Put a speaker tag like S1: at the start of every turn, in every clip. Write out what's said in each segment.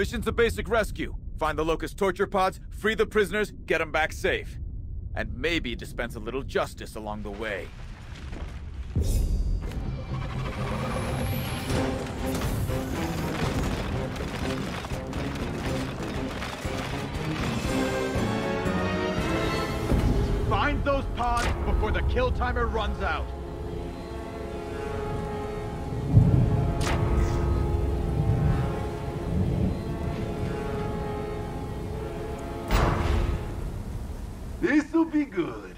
S1: Mission's a basic rescue. Find the Locust torture pods, free the prisoners, get them back safe. And maybe dispense a little justice along the way.
S2: Find those pods before the kill timer runs out.
S3: Be good.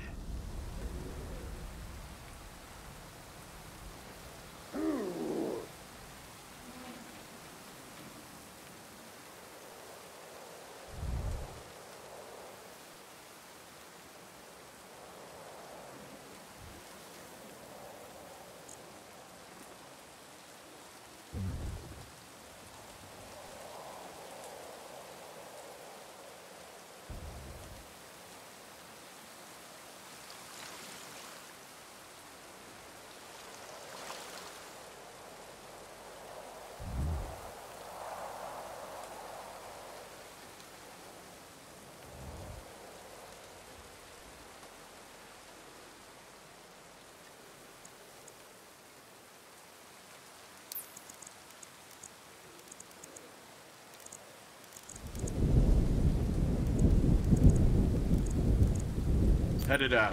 S2: Headed out.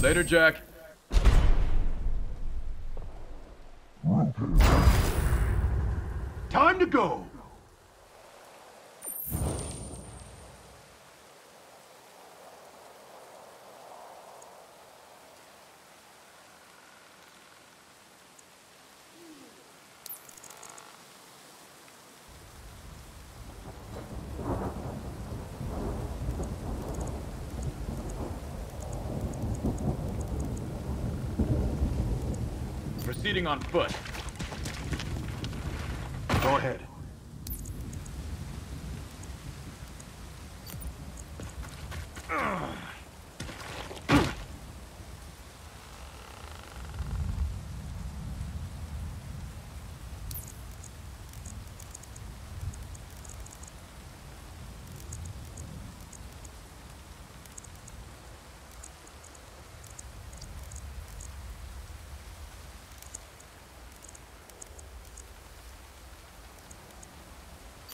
S1: Later, Jack.
S3: Go.
S1: Proceeding on foot.
S3: Go ahead.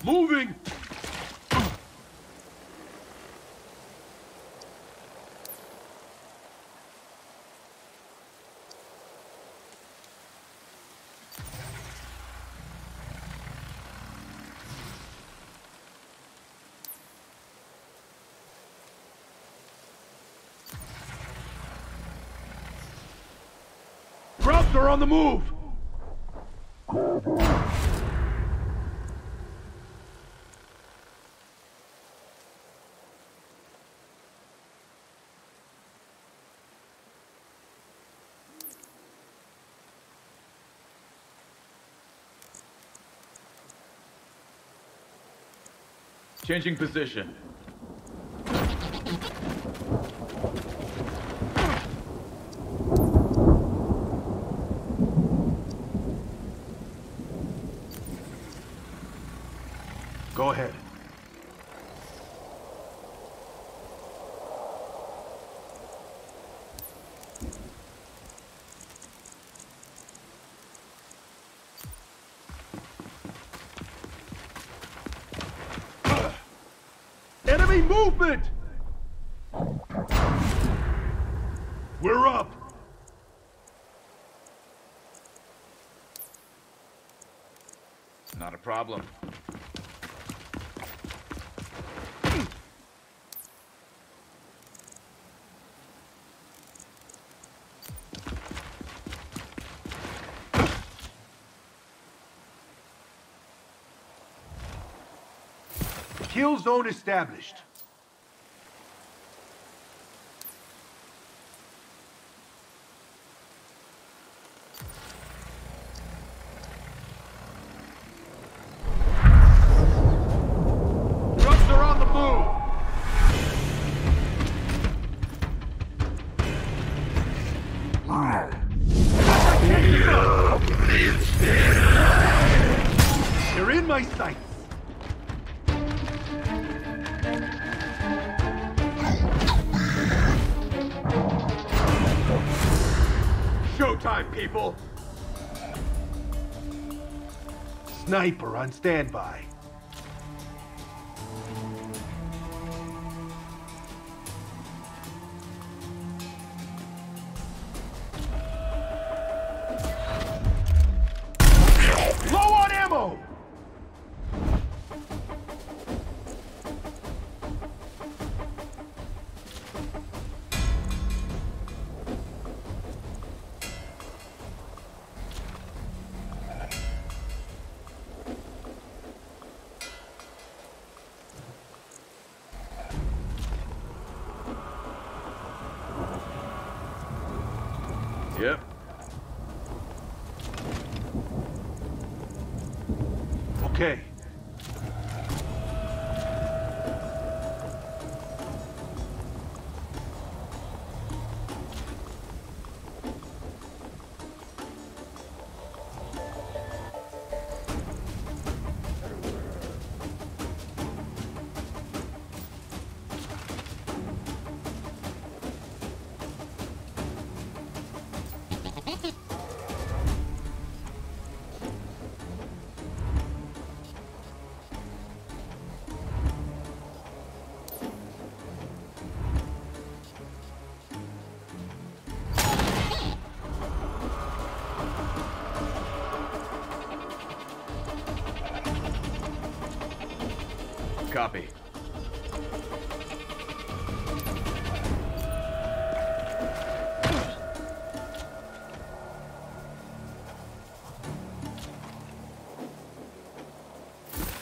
S3: Moving! Krauts are on the move!
S1: Changing position.
S3: Go ahead. Enemy movement! We're up!
S1: Not a problem.
S3: Kill zone established.
S2: Showtime, people!
S3: Sniper on standby.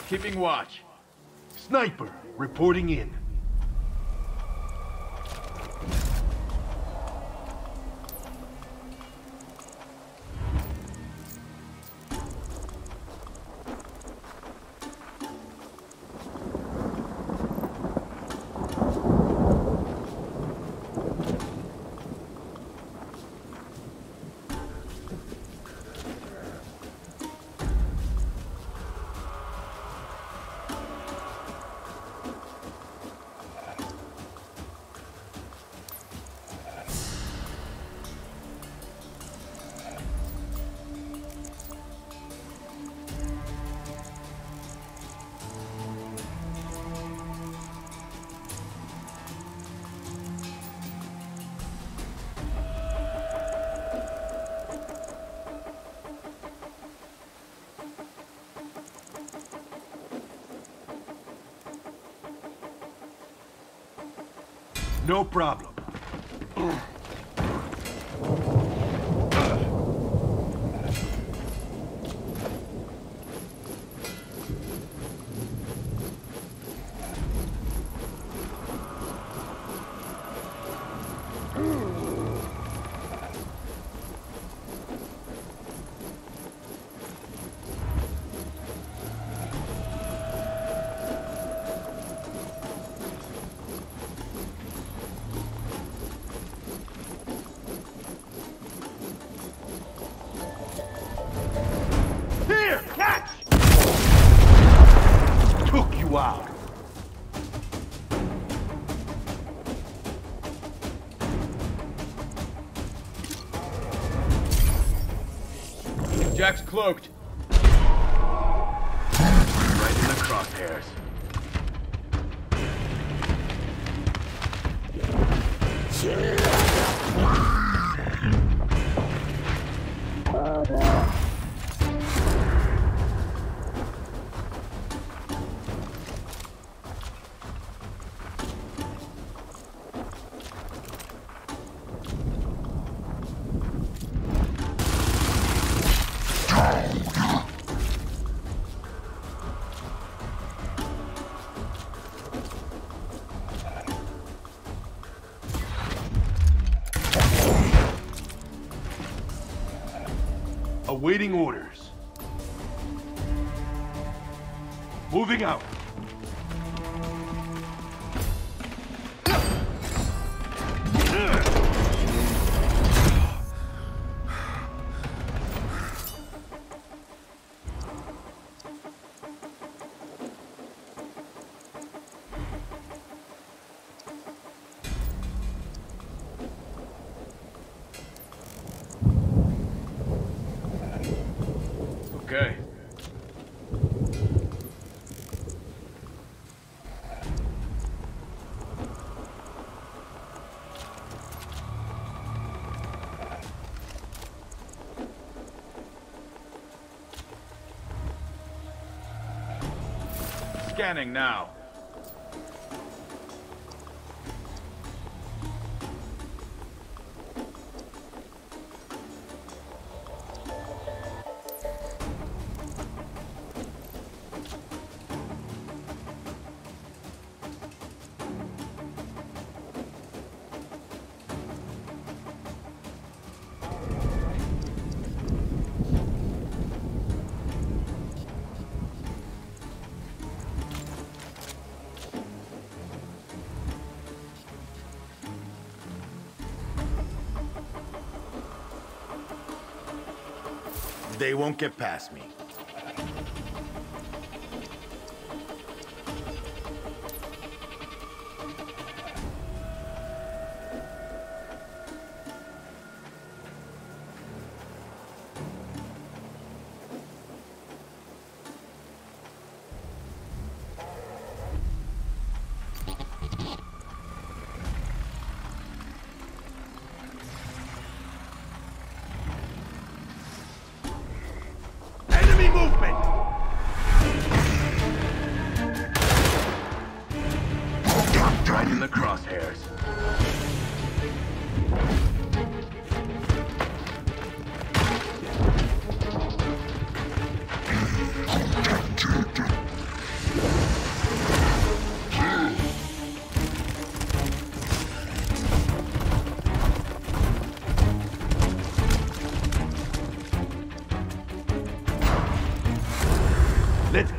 S1: Keeping watch.
S3: Sniper reporting in. No
S1: Jack's cloaked.
S3: Right in the crosshairs.
S1: Scanning now.
S4: They won't get past me.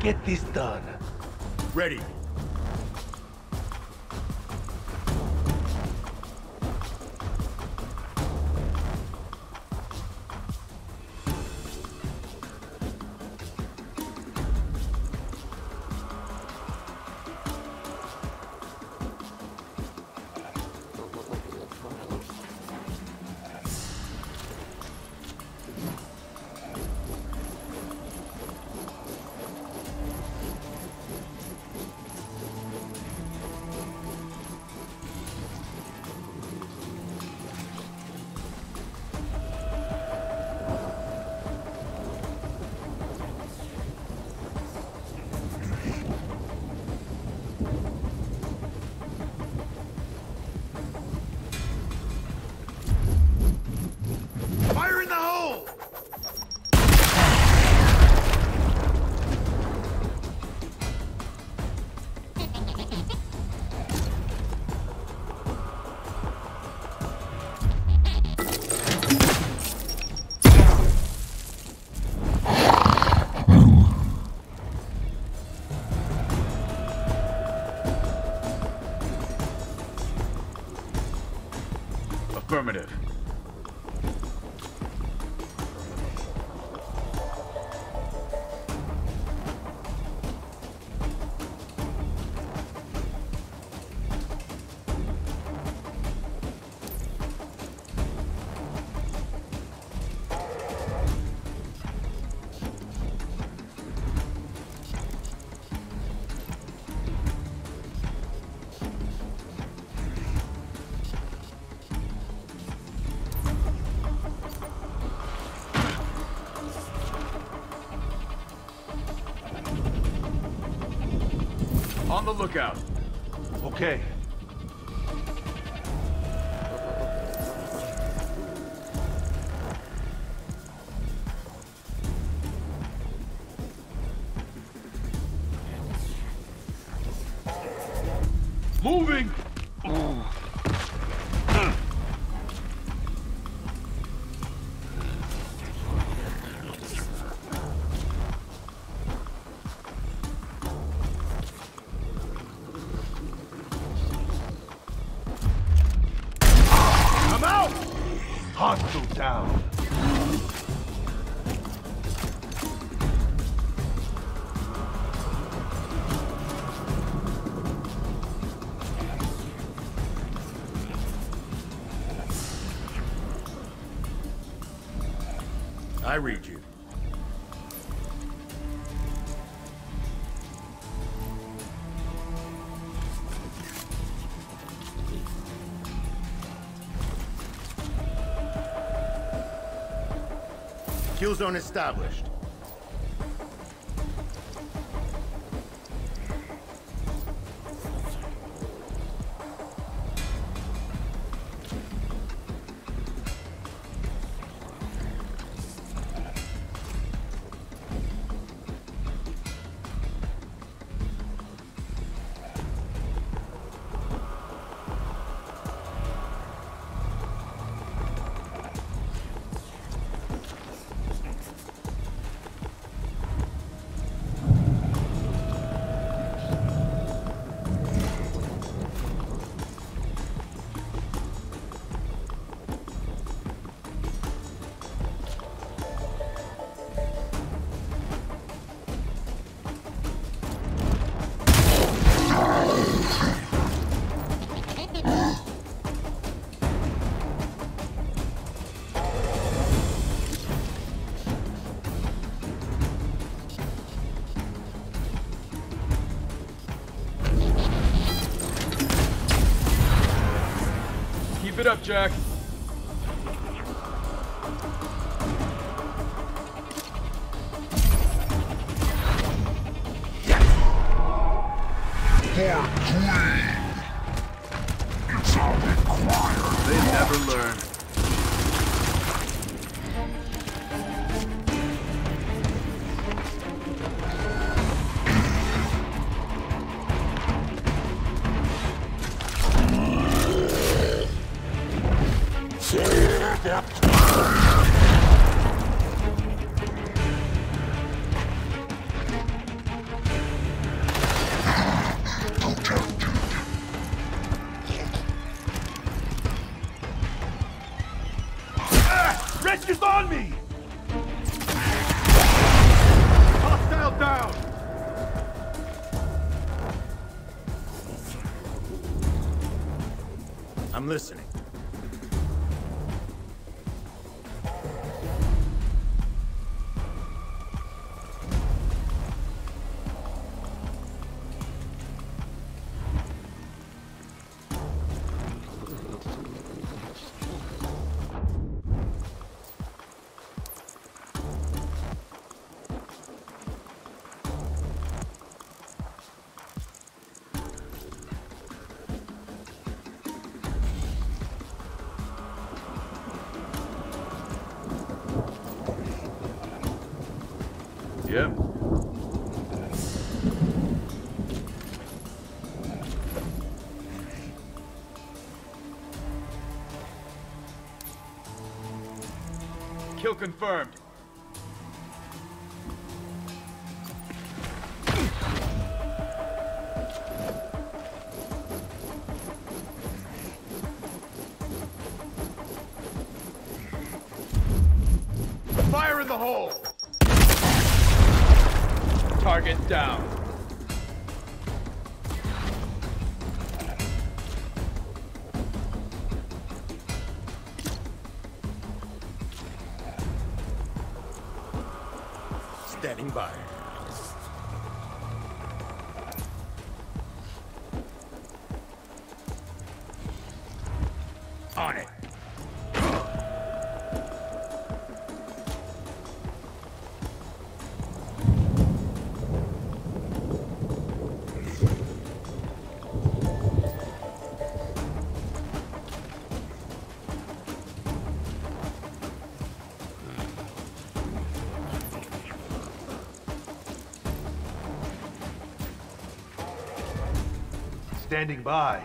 S3: Get this done.
S4: Ready. The
S1: lookout.
S3: Okay. Moving!
S4: Kill zone established.
S1: Jack.
S4: I'm
S1: Yep. Kill confirmed.
S4: Standing by.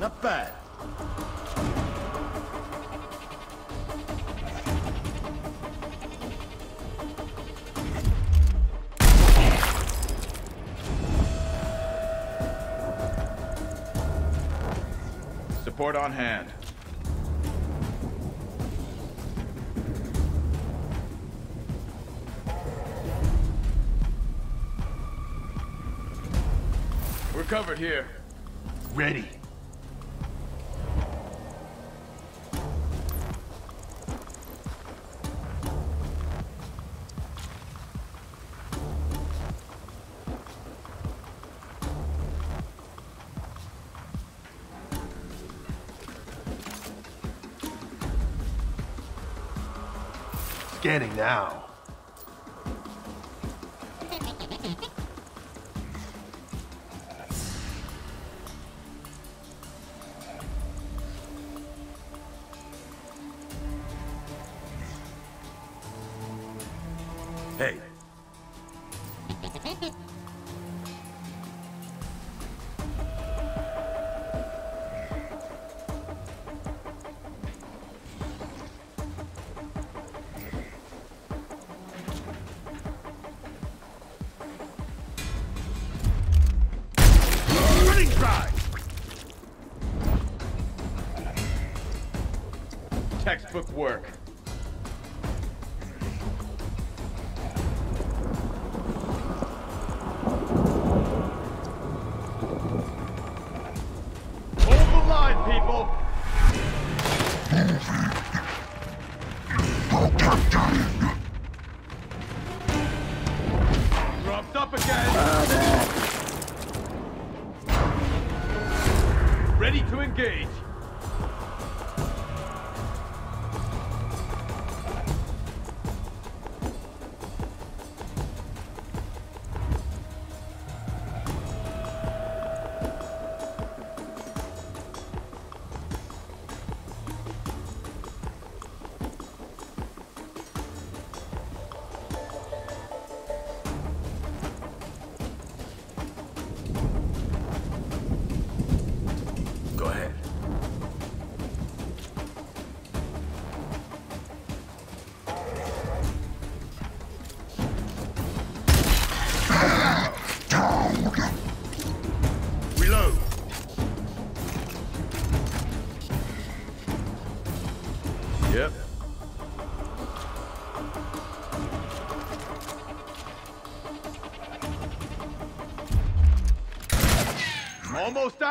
S4: Not bad.
S1: Support on hand. Covered here.
S3: Ready.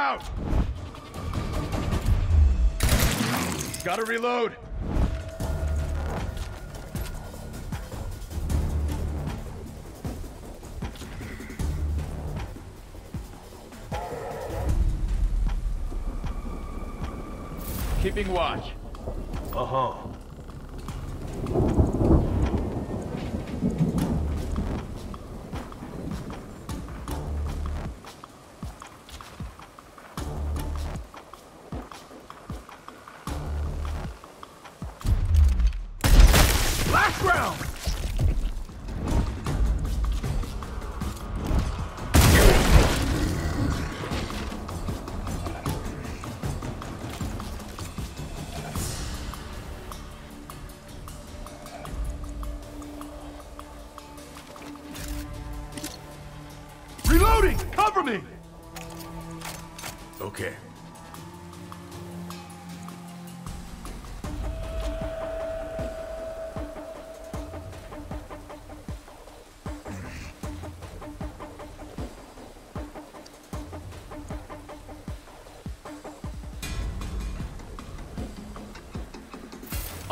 S3: Out! Gotta reload!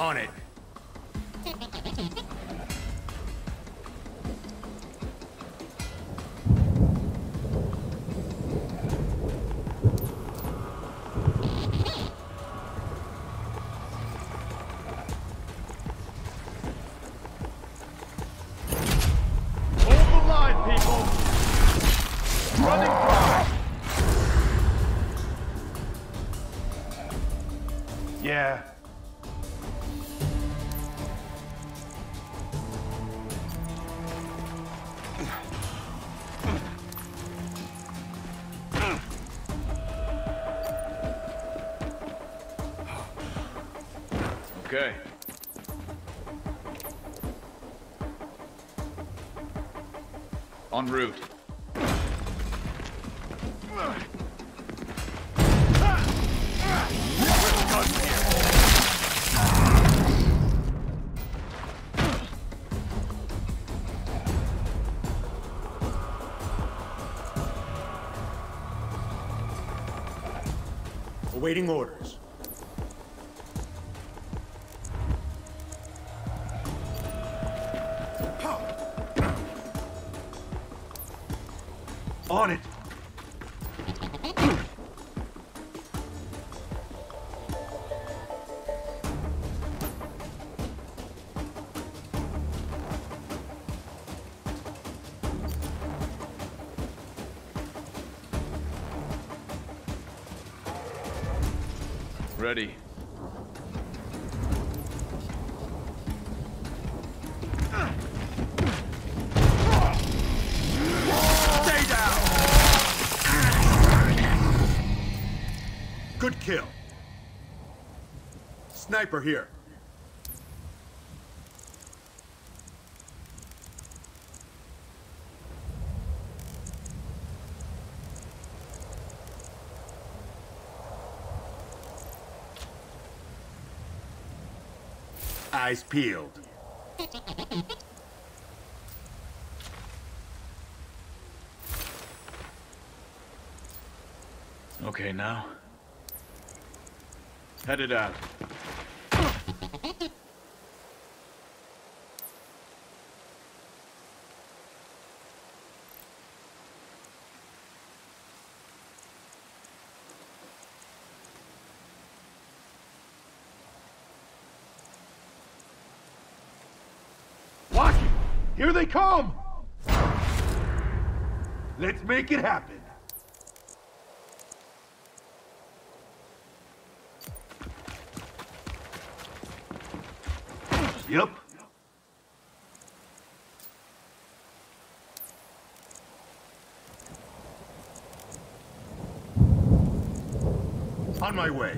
S1: On it.
S4: En route.
S1: Awaiting orders. Ready.
S5: Stay down!
S4: Good kill. Sniper here. Eyes peeled.
S1: Okay, now. Headed out.
S3: Watch it! Here they come! Let's make it happen. Yep.
S4: On my way.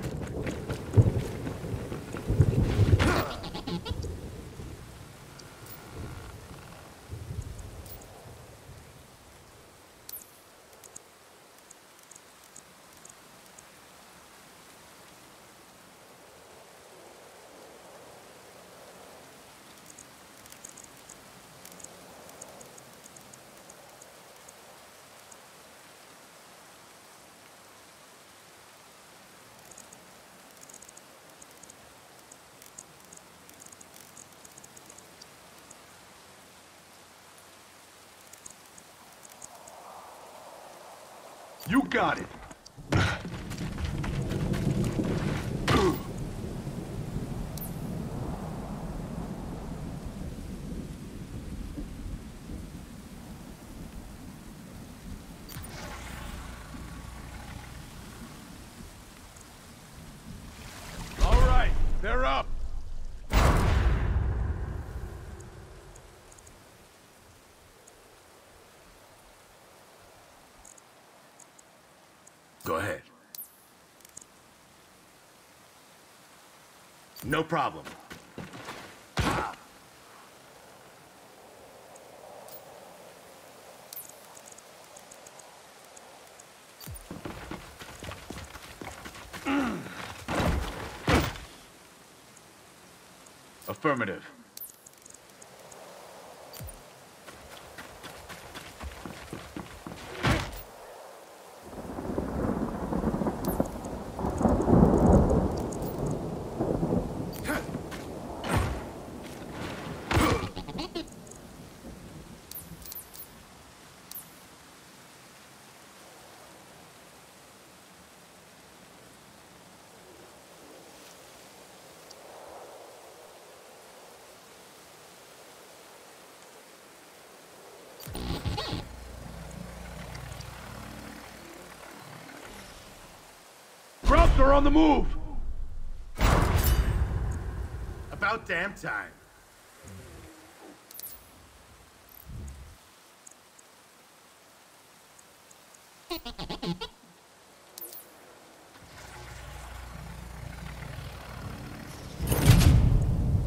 S3: You got it.
S2: All right, they're up.
S5: Go ahead.
S4: No problem.
S1: Affirmative.
S3: Krauts are on the move!
S4: About damn time.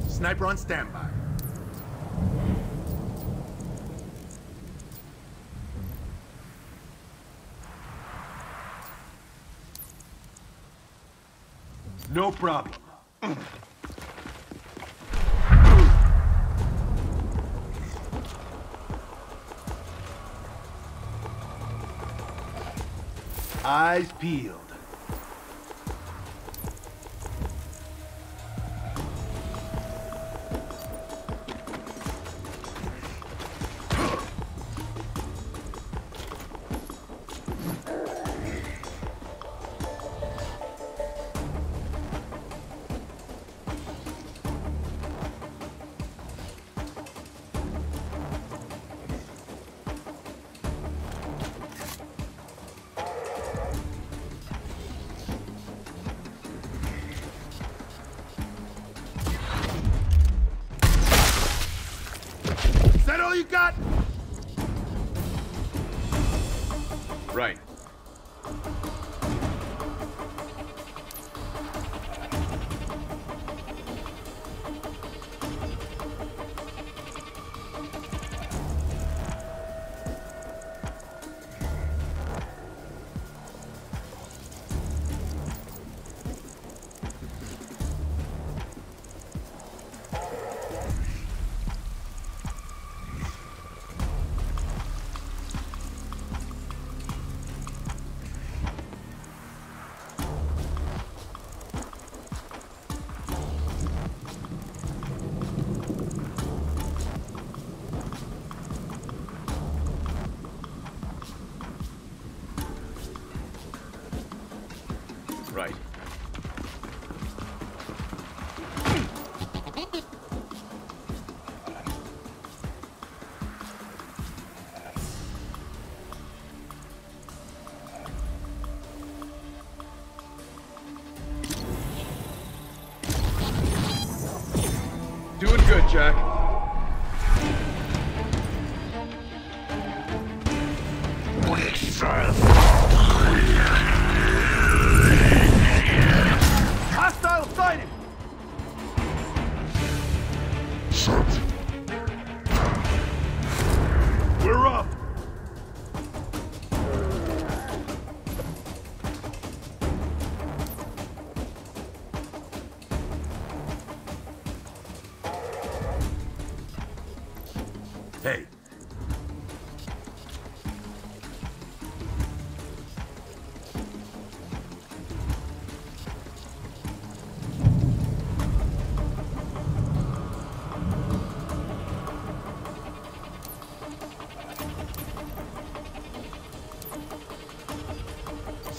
S4: Sniper on standby.
S3: No problem. Eyes peeled.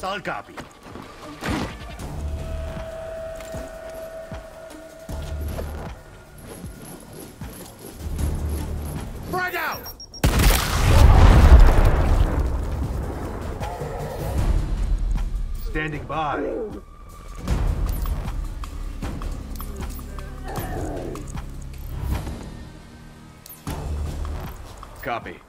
S4: Solid copy. Frag out!
S3: Standing by.
S1: Copy.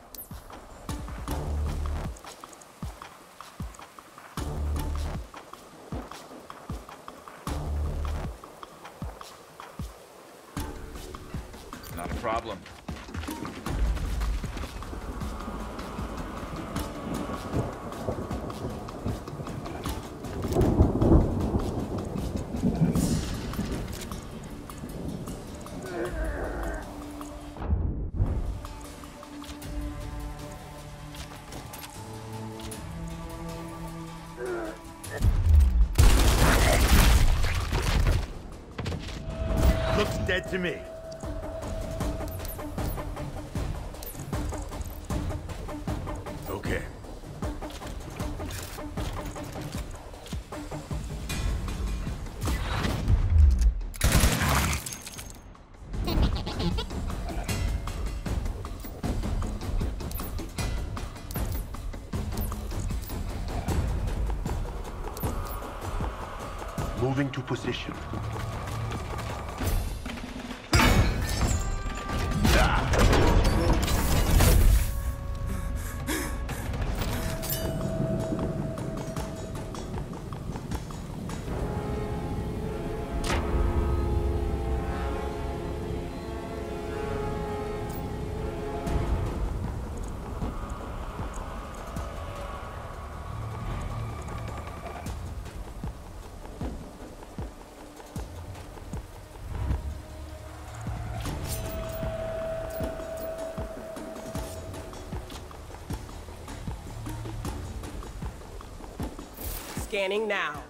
S6: Scanning now.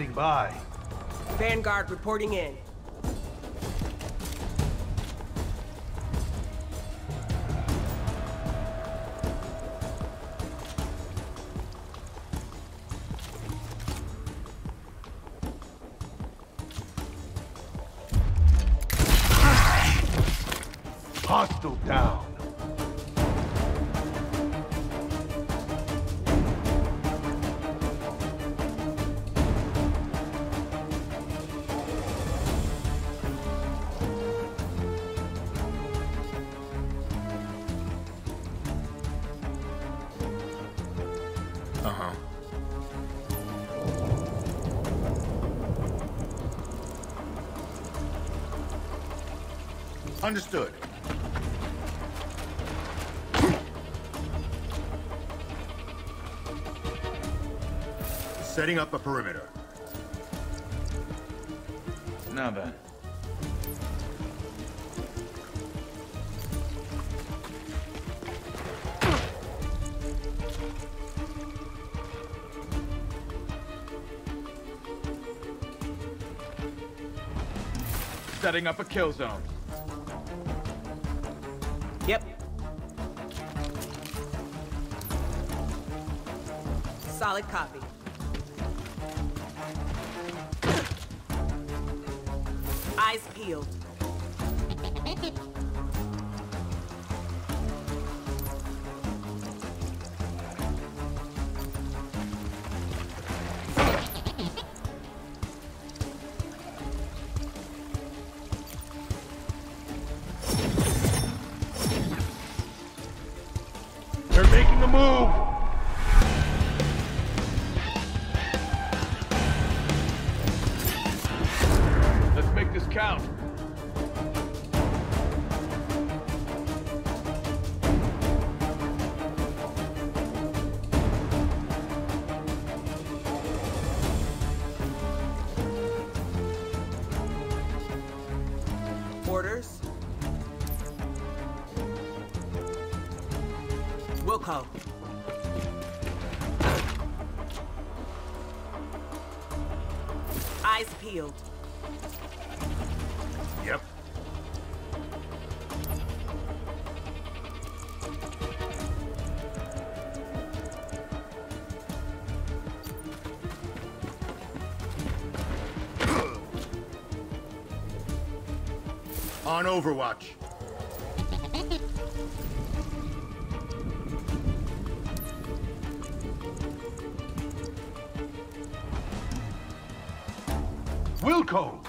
S3: Standing by.
S6: Vanguard reporting in.
S4: Understood. Setting up a perimeter.
S1: Now then. Setting up a kill zone.
S6: Solid copy. Eyes peeled.
S4: On Overwatch.
S3: Wilco.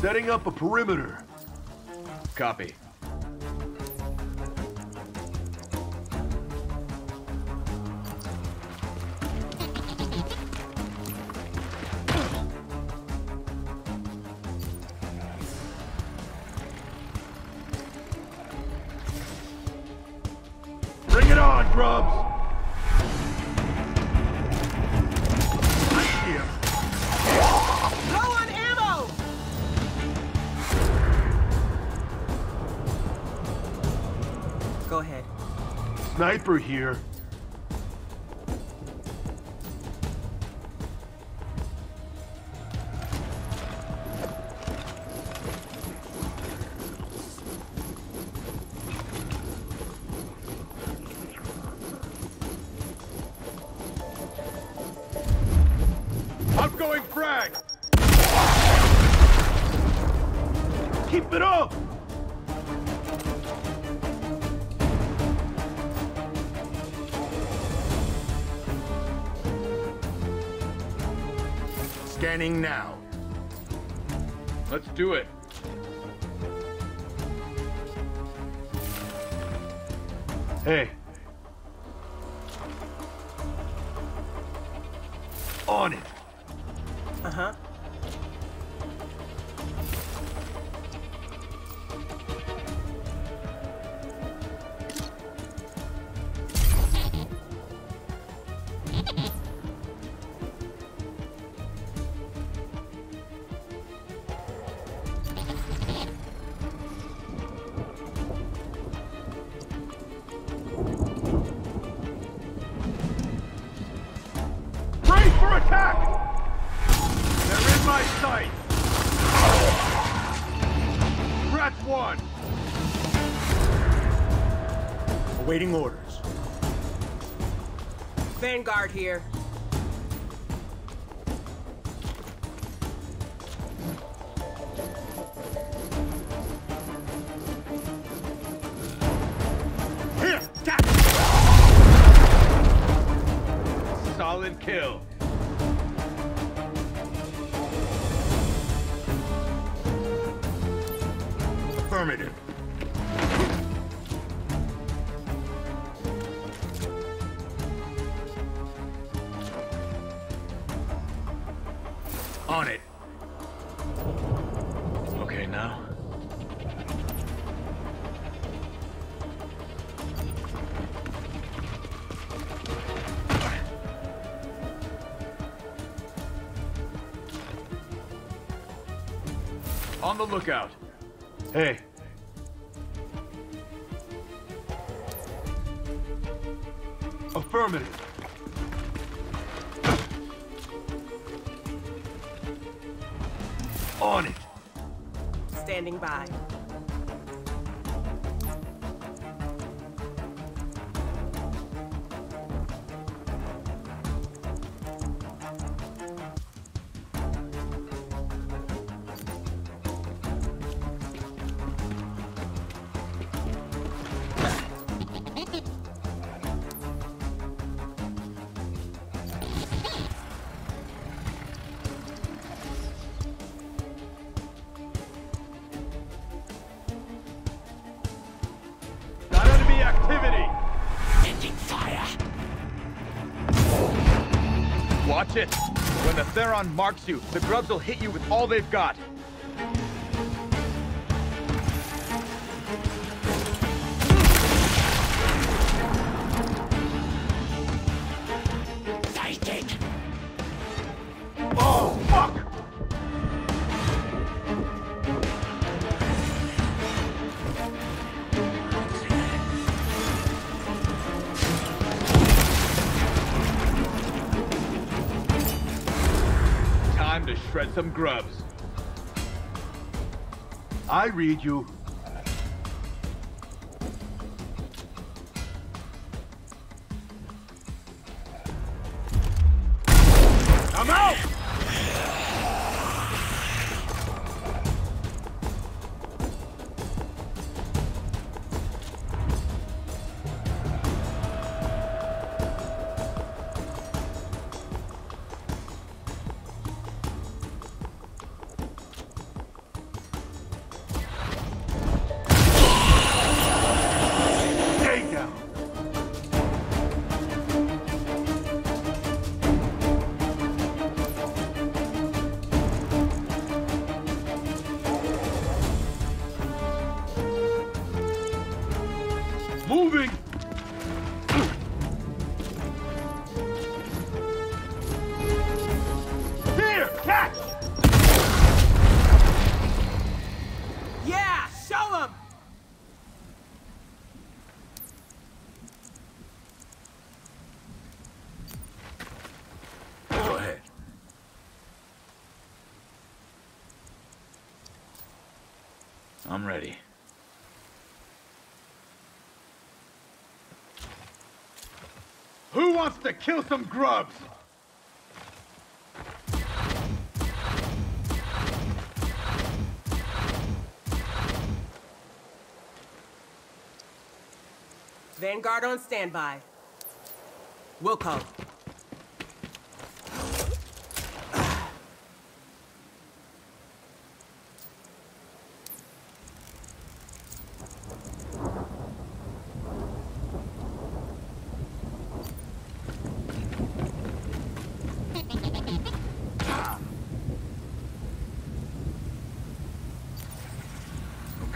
S3: Setting up a perimeter.
S1: Copy.
S3: Sniper here.
S4: Scanning now.
S1: Let's do it.
S3: Hey. On it.
S6: Uh-huh.
S3: The lookout.
S1: Theron marks you, the grubs will hit you with all they've got.
S3: Read you. Who wants to kill some grubs?
S6: Vanguard on standby. will Wilco.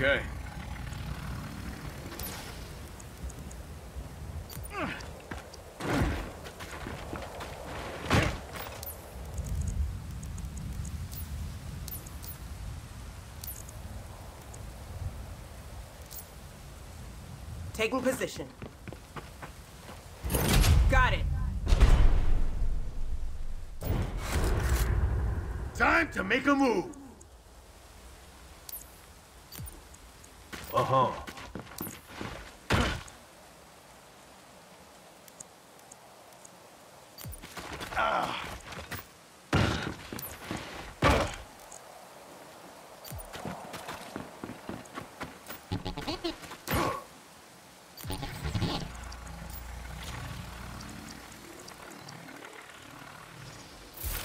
S1: Okay.
S6: Taking position. Got it.
S4: Time Time to make a move. Uh-huh.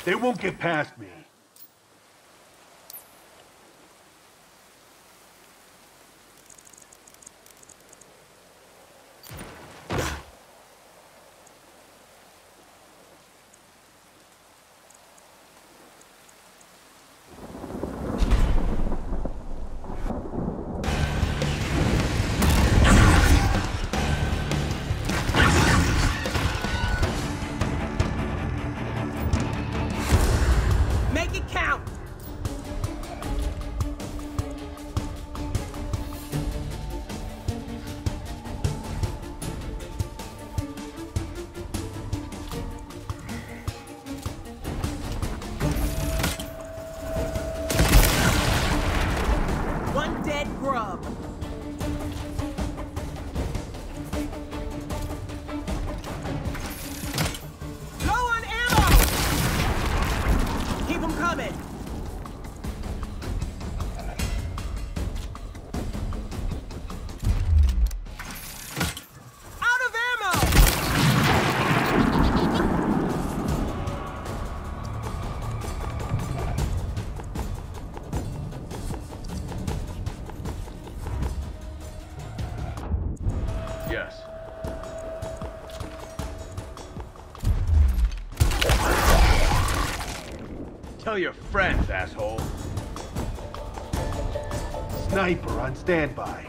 S4: They won't get past me.
S1: Tell your friends, asshole.
S3: Sniper on standby.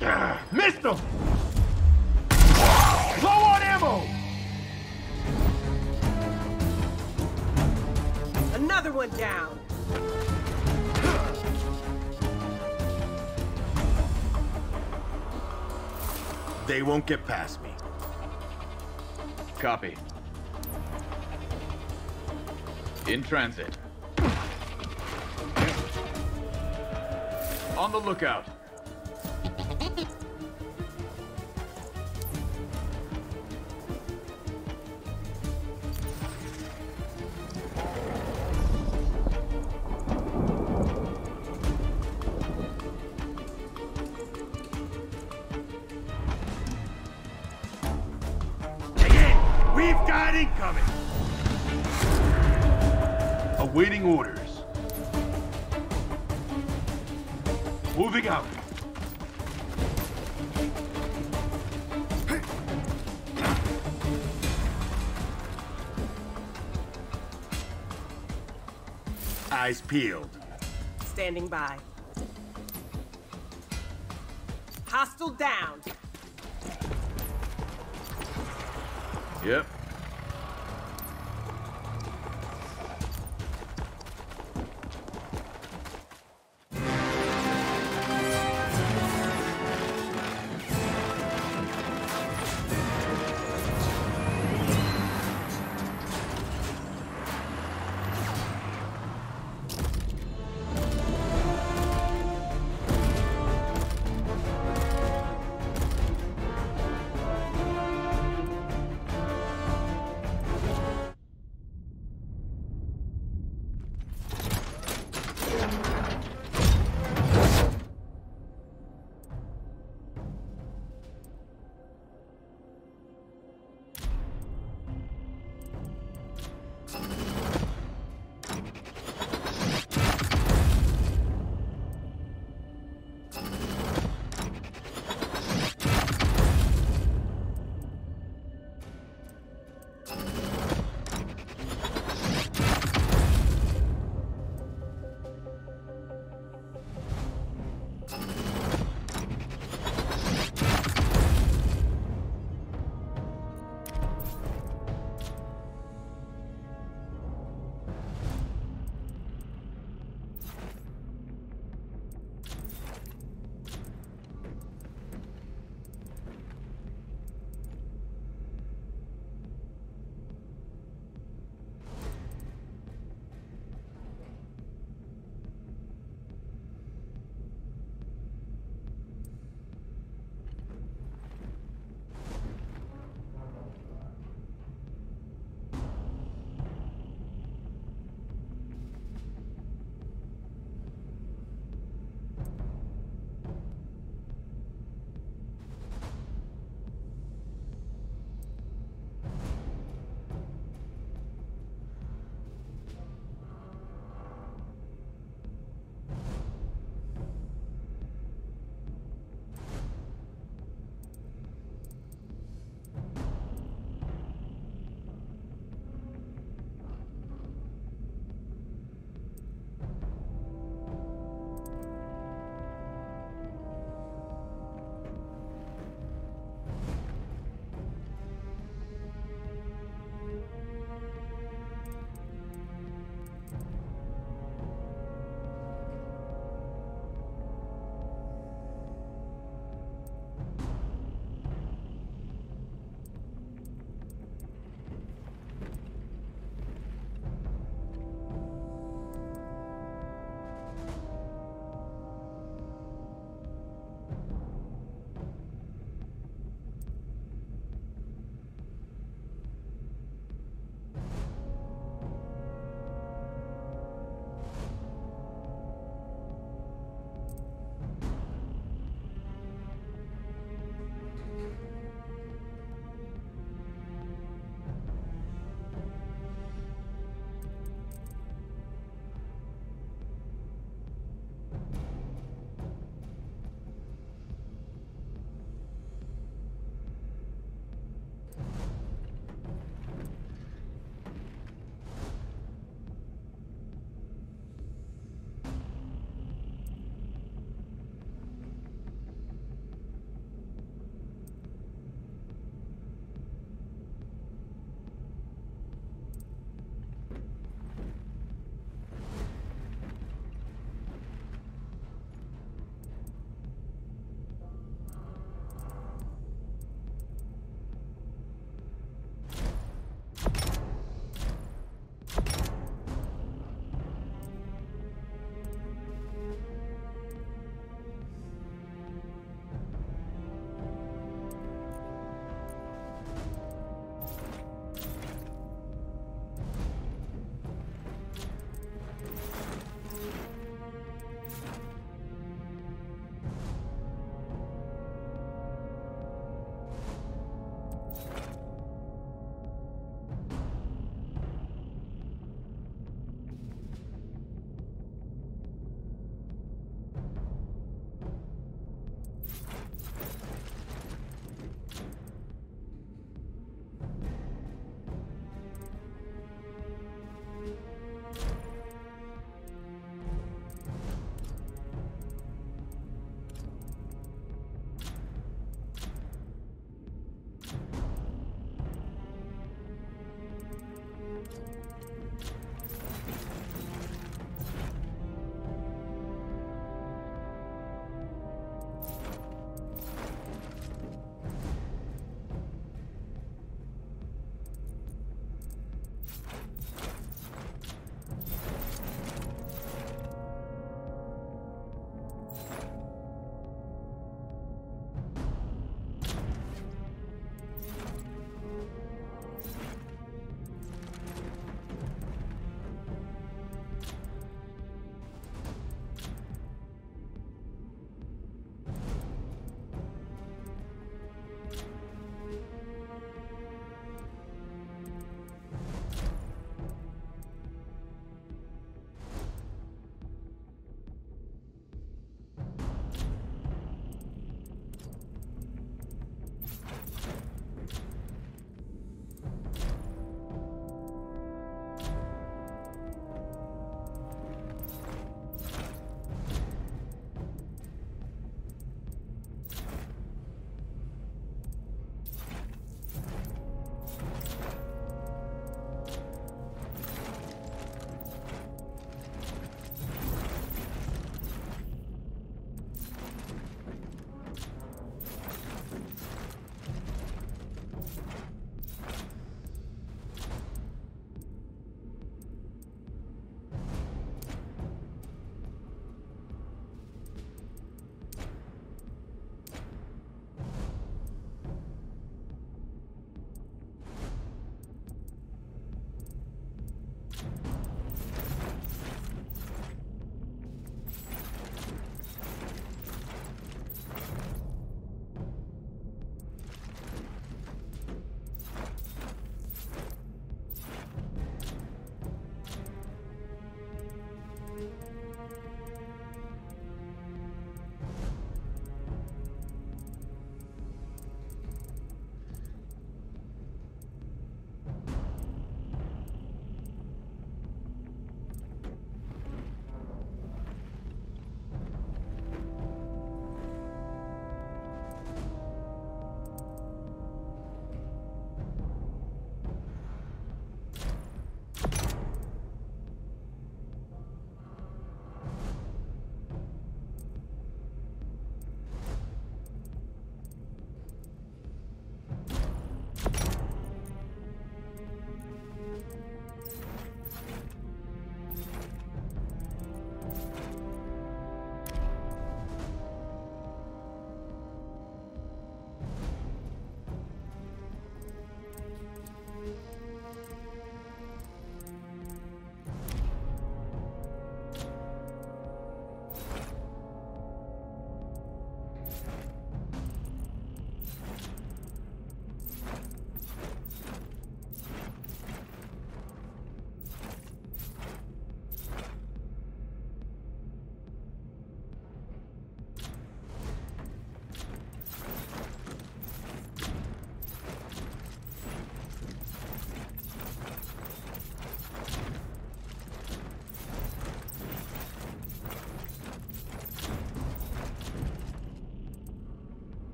S3: Ah, missed him! Low on ammo!
S6: Another one down.
S4: They won't get past me.
S1: Copy. In transit. On the lookout.
S4: Peeled.
S6: Standing by.